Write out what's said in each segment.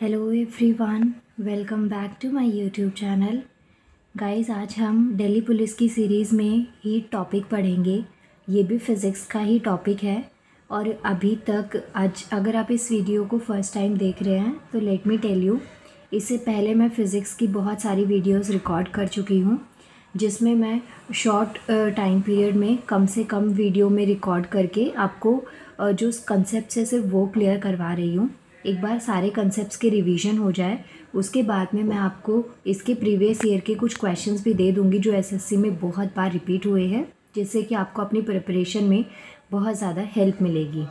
Hello everyone welcome back to my YouTube channel guys आज हम Delhi police की series में ही टॉपिक पढ़ेंगे। ये भी फ़िज़िक्स का ही टॉपिक है। और अभी तक आज अगर आप इस वीडियो को फ़र्स्ट टाइम देख रहे हैं तो लेट मी टेल यू इससे पहले मैं फ़िज़िक्स की बहुत सारी वीडियोस रिकॉर्ड कर चुकी हूँ, जिसमें मैं शॉर्ट टाइम पीरियड में कम से कम वीडियो में रिकॉर्ड करके आपको जो कंसेप्ट है, सिर्फ़ वो क्लियर करवा रही हूँ। एक बार सारे कंसेप्ट के रिवीजन हो जाए उसके बाद में मैं आपको इसके प्रीवियस ईयर के कुछ क्वेश्चंस भी दे दूँगी जो एसएससी में बहुत बार रिपीट हुए हैं जिससे कि आपको अपनी प्रिपरेशन में बहुत ज़्यादा हेल्प मिलेगी।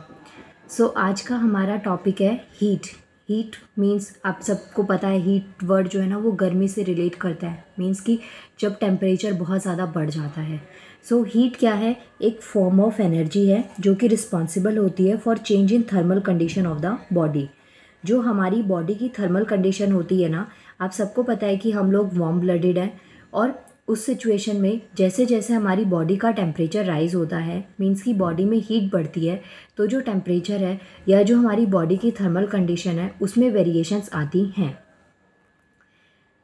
सो so, आज का हमारा टॉपिक है हीट हीट मींस आप सबको पता है हीट वर्ड जो है ना वो गर्मी से रिलेट करता है। मींस कि जब टेम्परेचर बहुत ज़्यादा बढ़ जाता है। सो so, हीट क्या है? एक फॉर्म ऑफ़ एनर्जी है जो कि रिस्पॉन्सिबल होती है for change in thermal condition of the body जो हमारी बॉडी की थर्मल कंडीशन होती है ना, आप सबको पता है कि हम लोग वार्म ब्लडेड हैं और उस सिचुएशन में जैसे जैसे हमारी बॉडी का टेम्परेचर राइज होता है मींस की बॉडी में हीट बढ़ती है तो जो टेम्परेचर है या जो हमारी बॉडी की थर्मल कंडीशन है, उसमें वेरिएशंस आती हैं।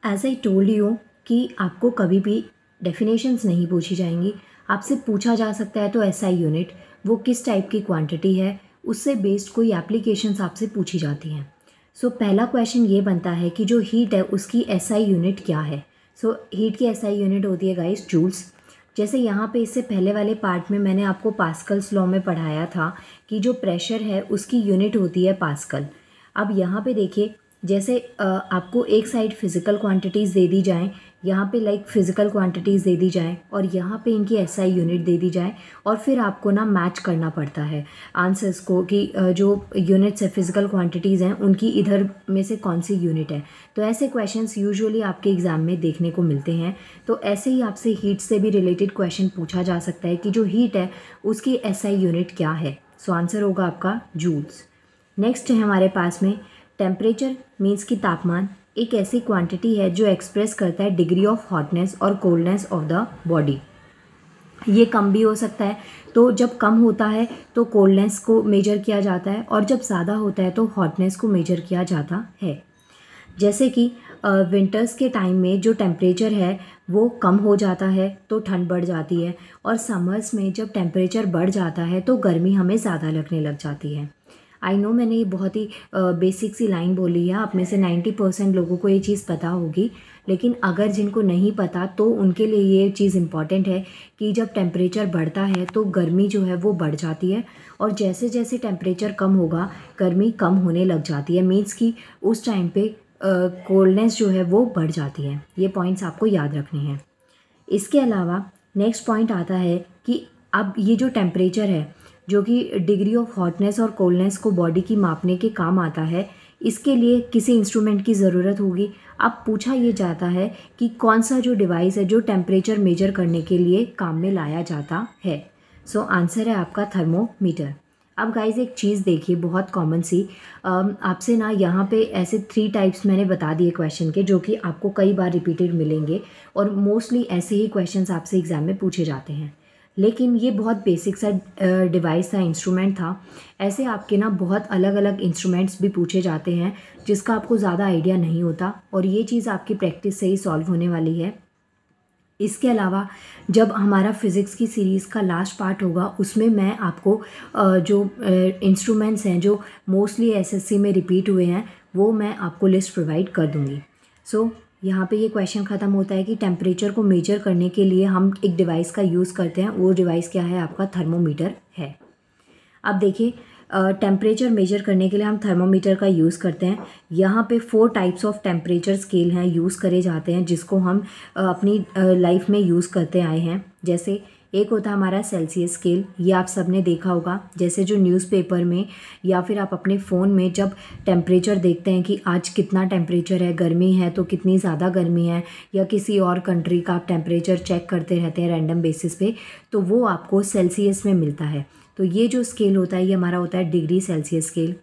एज आई टोल्ड यू कि आपको कभी भी डेफिनेशंस नहीं पूछी जाएँगी। आपसे पूछा जा सकता है तो एस यूनिट वो किस टाइप की क्वांटिटी है, उससे बेस्ड कोई एप्लीकेशंस आपसे पूछी जाती हैं। सो so, पहला क्वेश्चन ये बनता है कि जो हीट है उसकी एसआई यूनिट क्या है? सो so, हीट की एसआई यूनिट होती है गाइस जूल्स जैसे यहाँ पे इससे पहले वाले पार्ट में मैंने आपको पास्कल्स लॉ में पढ़ाया था कि जो प्रेशर है उसकी यूनिट होती है पास्कल अब यहाँ पे देखिए जैसे आपको एक साइड फ़िज़िकल क्वांटिटीज़ दे दी जाएँ यहाँ पे लाइक फ़िज़िकल क्वांटिटीज़ दे दी जाएँ और यहाँ पे इनकी एसआई यूनिट दे दी जाए और फिर आपको ना मैच करना पड़ता है। आंसर्स को कि जो यूनिट्स है फ़िज़िकल क्वांटिटीज़ हैं, उनकी इधर में से कौन सी यूनिट है। तो ऐसे क्वेश्चंस यूजुअली आपके एग्ज़ाम में देखने को मिलते हैं। तो ऐसे ही आपसे हीट से भी रिलेटेड क्वेश्चन पूछा जा सकता है कि जो हीट है, उसकी एसआई यूनिट क्या है। सो आंसर होगा आपका जूल्स नेक्स्ट है हमारे पास में टेम्परेचर मीन्स की तापमान। एक ऐसी क्वांटिटी है जो एक्सप्रेस करता है डिग्री ऑफ़ हॉटनेस और कोल्डनेस ऑफ़ द बॉडी ये कम भी हो सकता है तो जब कम होता है तो कोल्डनेस को मेजर किया जाता है और जब ज़्यादा होता है तो हॉटनेस को मेजर किया जाता है. जैसे कि विंटर्स के टाइम में जो टेम्परेचर है, वो कम हो जाता है तो ठंड बढ़ जाती है और समर्स में जब टेम्परेचर बढ़ जाता है तो गर्मी हमें ज़्यादा लगने लग जाती है. आई नो मैंने ये बहुत ही बेसिक सी लाइन बोली है, आप में से नाइन्टी परसेंट लोगों को ये चीज़ पता होगी। लेकिन अगर जिनको नहीं पता तो उनके लिए ये चीज़ इंपॉर्टेंट है कि जब टेम्परेचर बढ़ता है तो गर्मी जो है वो बढ़ जाती है। और जैसे जैसे टेम्परेचर कम होगा, गर्मी कम होने लग जाती है। मीन्स कि उस टाइम पे कोल्डनेस जो है वो बढ़ जाती है। ये पॉइंट्स आपको याद रखने हैं। इसके अलावा नेक्स्ट पॉइंट आता है कि अब ये जो टेम्परेचर है जो कि डिग्री ऑफ़ हॉटनेस और कोल्डनेस को बॉडी की मापने के काम आता है इसके लिए किसी इंस्ट्रूमेंट की ज़रूरत होगी। अब पूछा ये जाता है कि कौन सा जो डिवाइस है जो टेम्परेचर मेजर करने के लिए काम में लाया जाता है? सो so, आंसर है आपका थर्मोमीटर अब गाइज़ एक चीज़ देखिए बहुत कॉमन सी। आपसे ना यहाँ पे ऐसे थ्री टाइप्स मैंने बता दिए क्वेश्चन के जो कि आपको कई बार रिपीटेड मिलेंगे और मोस्टली ऐसे ही क्वेश्चंस आपसे एग्ज़ाम में पूछे जाते हैं। लेकिन ये बहुत बेसिक सा डिवाइस था इंस्ट्रूमेंट था। ऐसे आपके ना बहुत अलग अलग इंस्ट्रूमेंट्स भी पूछे जाते हैं जिसका आपको ज़्यादा आइडिया नहीं होता और ये चीज़ आपकी प्रैक्टिस से ही सॉल्व होने वाली है। इसके अलावा जब हमारा फ़िज़िक्स की सीरीज़ का लास्ट पार्ट होगा उसमें मैं आपको जो इंस्ट्रूमेंट्स हैं जो मोस्टली एसएससी में रिपीट हुए हैं वो मैं आपको लिस्ट प्रोवाइड कर दूँगी। सो so, यहाँ पे ये क्वेश्चन ख़त्म होता है कि टेम्परेचर को मेजर करने के लिए हम एक डिवाइस का यूज़ करते हैं। वो डिवाइस क्या है? आपका थर्मोमीटर है। अब देखिए टेम्परेचर मेजर करने के लिए हम थर्मोमीटर का यूज़ करते हैं। यहाँ पे four types of temperature scale हैं यूज़ करे जाते हैं, जिसको हम अपनी लाइफ में यूज़ करते आए हैं। जैसे एक होता है हमारा सेल्सियस स्केल ये आप सबने देखा होगा, जैसे जो न्यूज़पेपर में या फिर आप अपने फ़ोन में जब टेम्परेचर देखते हैं कि आज कितना टेम्परेचर है, गर्मी है तो कितनी ज़्यादा गर्मी है, या किसी और कंट्री का आप टेम्परेचर चेक करते रहते हैं रैंडम बेसिस पे तो वो आपको सेल्सियस में मिलता है। तो ये जो स्केल होता है, ये हमारा होता है डिग्री सेल्सियस स्केल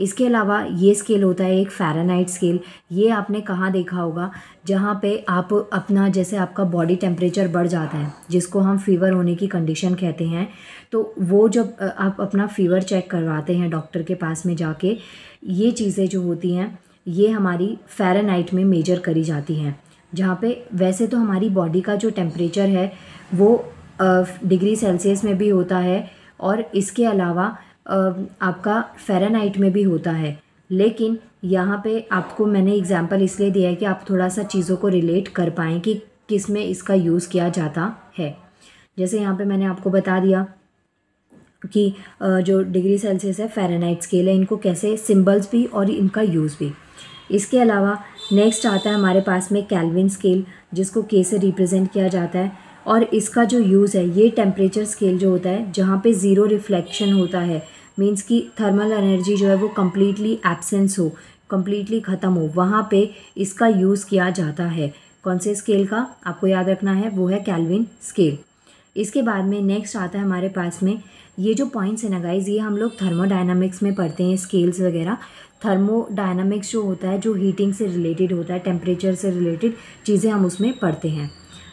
इसके अलावा ये स्केल होता है एक फ़ारेनहाइट स्केल ये आपने कहाँ देखा होगा, जहाँ पे आप अपना, जैसे आपका बॉडी टेम्परेचर बढ़ जाता है, जिसको हम फीवर होने की कंडीशन कहते हैं तो वो जब आप अपना फीवर चेक करवाते हैं डॉक्टर के पास में जाके, ये चीज़ें जो होती हैं, ये हमारी फ़ारेनहाइट में मेजर करी जाती हैं। जहाँ पे वैसे तो हमारी बॉडी का जो टेम्परेचर है, वो डिग्री सेल्सियस में भी होता है, और इसके अलावा आपका फेरानाइट में भी होता है। लेकिन यहाँ पे आपको मैंने एग्जांपल इसलिए दिया है कि आप थोड़ा सा चीज़ों को रिलेट कर पाएँ कि किसमें इसका यूज़ किया जाता है। जैसे यहाँ पे मैंने आपको बता दिया कि जो डिग्री सेल्सियस है फेरानाइट स्केल है, इनको कैसे सिंबल्स भी और इनका यूज़ भी। इसके अलावा नेक्स्ट आता है हमारे पास में कैलविन स्केल जिसको के से रिप्रेजेंट किया जाता है। और इसका जो यूज़ है, ये टेम्परेचर स्केल जो होता है, जहाँ पे ज़ीरो रिफ्लेक्शन होता है मींस कि थर्मल एनर्जी जो है वो कम्प्लीटली एब्सेंस हो कम्प्लीटली ख़त्म हो, वहाँ पे इसका यूज़ किया जाता है। कौन से स्केल का? आपको याद रखना है, वो है कैलविन स्केल इसके बाद में नेक्स्ट आता है हमारे पास में, ये जो पॉइंट्स हैं ना गाइज़ ये हम लोग थर्मोडाइनमिक्स में पढ़ते हैं स्केल्स वगैरह। थर्मोडाइनमिक्स जो होता है, जो हीटिंग से रिलेटेड होता है टेम्परेचर से रिलेटेड चीज़ें हम उसमें पढ़ते हैं।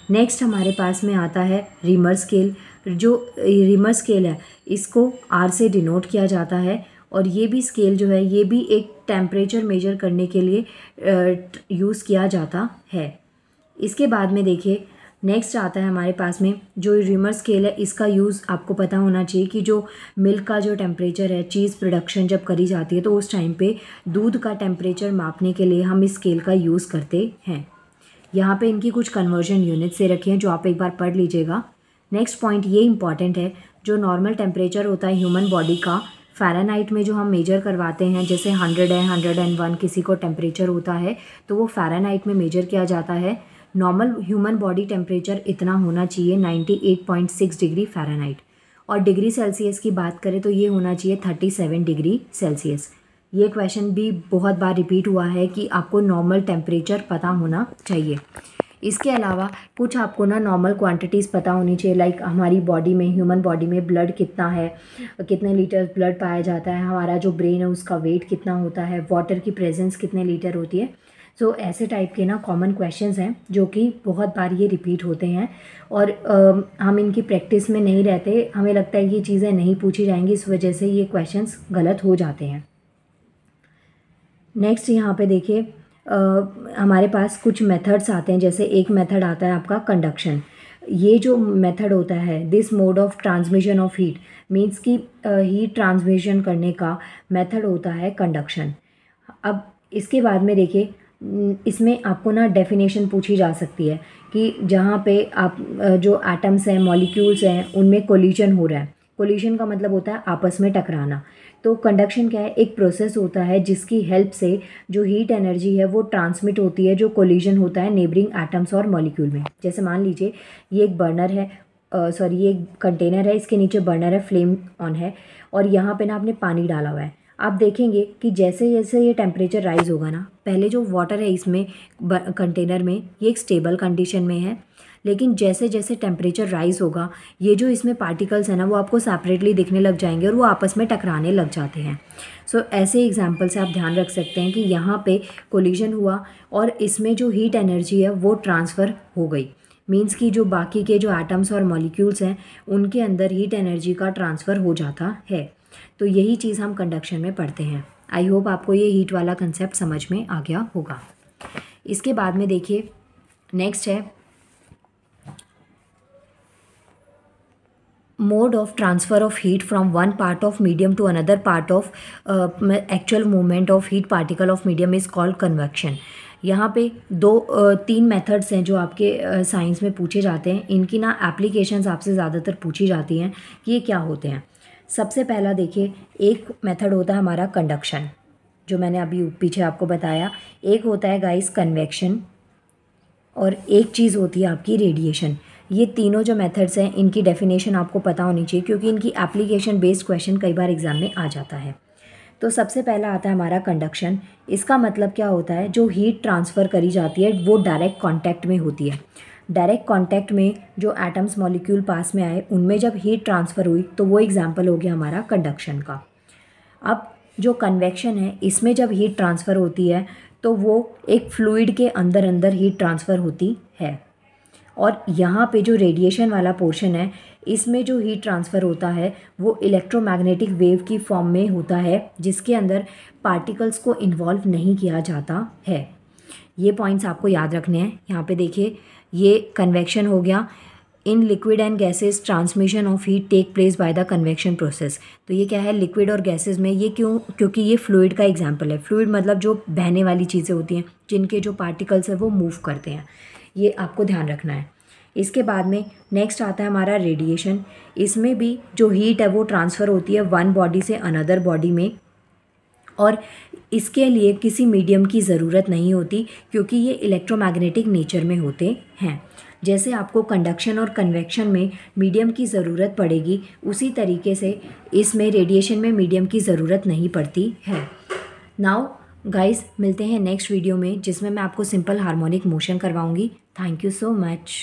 नेक्स्ट हमारे पास में आता है रिमर स्केल जो रिमर स्केल है, इसको आर से डिनोट किया जाता है और ये भी स्केल जो है, ये भी एक टेम्परेचर मेजर करने के लिए यूज़ किया जाता है। इसके बाद में देखिए नेक्स्ट आता है हमारे पास में, जो रिमर स्केल है, इसका यूज़ आपको पता होना चाहिए कि जो मिल्क का जो टेम्परेचर है चीज़ प्रोडक्शन जब करी जाती है तो उस टाइम पे दूध का टेम्परेचर मापने के लिए हम इस स्केल का यूज़ करते हैं। यहाँ पे इनकी कुछ कन्वर्जन यूनिट से रखी हैं जो आप एक बार पढ़ लीजिएगा। नेक्स्ट पॉइंट ये इंपॉर्टेंट है, जो नॉर्मल टेम्परेचर होता है ह्यूमन बॉडी का फ़ारेनहाइट में जो हम मेजर करवाते हैं, जैसे हंड्रेड है हंड्रेड एंड वन किसी को टेम्परेचर होता है तो वो फ़ारेनहाइट में मेजर किया जाता है। नॉर्मल ह्यूमन बॉडी टेम्परेचर इतना होना चाहिए 98.6 डिग्री फ़ारेनहाइट और डिग्री सेल्सियस की बात करें तो ये होना चाहिए 37 डिग्री सेल्सियस ये क्वेश्चन भी बहुत बार रिपीट हुआ है कि आपको नॉर्मल टेम्परेचर पता होना चाहिए। इसके अलावा कुछ आपको ना नॉर्मल क्वांटिटीज़ पता होनी चाहिए लाइक हमारी बॉडी में ह्यूमन बॉडी में ब्लड कितना है कितने लीटर ब्लड पाया जाता है हमारा जो ब्रेन है उसका वेट कितना होता है वाटर की प्रेजेंस कितने लीटर होती है। सो so, ऐसे टाइप के ना कॉमन क्वेश्चंस हैं जो कि बहुत बार ये रिपीट होते हैं। और आ, हम इनकी प्रैक्टिस में नहीं रहते हमें लगता है ये चीज़ें नहीं पूछी जाएँगी इस वजह से ये क्वेश्चंस गलत हो जाते हैं। नेक्स्ट यहाँ पे देखिए हमारे पास कुछ मेथड्स आते हैं, जैसे एक मेथड आता है आपका कंडक्शन ये जो मेथड होता है this mode of transmission of heat means कि हीट ट्रांसमिशन करने का मेथड होता है कंडक्शन अब इसके बाद में देखिए इसमें आपको ना डेफिनेशन पूछी जा सकती है कि जहाँ पे आप जो एटम्स हैं मॉलिक्यूल्स हैं, उनमें कोलिजन हो रहा है. कोलिजन का मतलब होता है आपस में टकराना. तो कंडक्शन क्या है? एक प्रोसेस होता है जिसकी हेल्प से जो हीट एनर्जी है वो ट्रांसमिट होती है, जो कोलिजन होता है नेबरिंग एटम्स और मॉलिक्यूल में। जैसे मान लीजिए, ये एक बर्नर है सॉरी ये एक कंटेनर है, इसके नीचे बर्नर है फ्लेम ऑन है, और यहाँ पे ना आपने पानी डाला हुआ है। आप देखेंगे कि जैसे जैसे ये टेम्परेचर राइज़ होगा ना पहले जो वाटर है इसमें कंटेनर में ये एक स्टेबल कंडीशन में है। लेकिन जैसे जैसे टेम्परेचर राइज़ होगा ये जो इसमें पार्टिकल्स हैं ना वो आपको सेपरेटली दिखने लग जाएँगे और वो आपस में टकराने लग जाते हैं। सो so, ऐसे एग्ज़ाम्पल से आप ध्यान रख सकते हैं कि यहाँ पे कोलिजन हुआ और इसमें जो हीट एनर्जी है वो ट्रांसफ़र हो गई। मीन्स कि जो बाकी के जो एटम्स और मॉलिक्यूल्स हैं उनके अंदर हीट एनर्जी का ट्रांसफ़र हो जाता है। तो यही चीज़ हम कंडक्शन में पढ़ते हैं। आई होप आपको ये हीट वाला कंसेप्ट समझ में आ गया होगा। इसके बाद में देखिए नेक्स्ट है। Mode of transfer of heat from one part of medium to another part of actual movement of heat particle of medium is called convection यहाँ पे दो तीन मेथड्स हैं जो आपके साइंस में पूछे जाते हैं। इनकी ना एप्लीकेशंस आपसे ज़्यादातर पूछी जाती हैं कि ये क्या होते हैं। सबसे पहला देखिए, एक मेथड होता है हमारा कंडक्शन, जो मैंने अभी पीछे आपको बताया। एक होता है गाइस कन्वेक्शन और एक चीज़ होती है आपकी रेडिएशन ये तीनों जो मेथड्स हैं, इनकी डेफिनेशन आपको पता होनी चाहिए, क्योंकि इनकी एप्लीकेशन बेस्ड क्वेश्चन कई बार एग्ज़ाम में आ जाता है। तो सबसे पहला आता है हमारा कंडक्शन इसका मतलब क्या होता है? जो हीट ट्रांसफ़र करी जाती है, वो डायरेक्ट कॉन्टैक्ट में होती है। डायरेक्ट कांटेक्ट में जो एटम्स मॉलिक्यूल पास में आए, उनमें जब हीट ट्रांसफ़र हुई तो वो एग्ज़ाम्पल हो गया हमारा कंडक्शन का। अब जो कन्वेक्शन है, इसमें जब हीट ट्रांसफ़र होती है तो वो एक फ्लूइड के अंदर अंदर हीट ट्रांसफ़र होती है। और यहाँ पे जो रेडिएशन वाला पोर्शन है, इसमें जो हीट ट्रांसफ़र होता है, वो इलेक्ट्रोमैग्नेटिक वेव की फॉर्म में होता है, जिसके अंदर पार्टिकल्स को इन्वॉल्व नहीं किया जाता है। ये पॉइंट्स आपको याद रखने हैं। यहाँ पे देखिए ये कन्वेक्शन हो गया। In liquid and gases transmission of heat take place by the convection process तो ये क्या है? लिक्विड और गैसेस में ये क्यों? क्योंकि ये फ्लूइड का एग्ज़ाम्पल है। फ्लूड मतलब जो बहने वाली चीज़ें होती हैं, जिनके जो पार्टिकल्स हैं, वो मूव करते हैं। ये आपको ध्यान रखना है। इसके बाद में नेक्स्ट आता है हमारा रेडिएशन इसमें भी जो हीट है, वो ट्रांसफ़र होती है वन बॉडी से अनदर बॉडी में। और इसके लिए किसी मीडियम की ज़रूरत नहीं होती, क्योंकि ये इलेक्ट्रोमैग्नेटिक नेचर में होते हैं। जैसे आपको कंडक्शन और कन्वेक्शन में मीडियम की ज़रूरत पड़ेगी, उसी तरीके से इसमें रेडिएशन में मीडियम की ज़रूरत नहीं पड़ती है। नाउ गाइस मिलते हैं नेक्स्ट वीडियो में, जिसमें मैं आपको simple harmonic motion करवाऊँगी। Thank you so much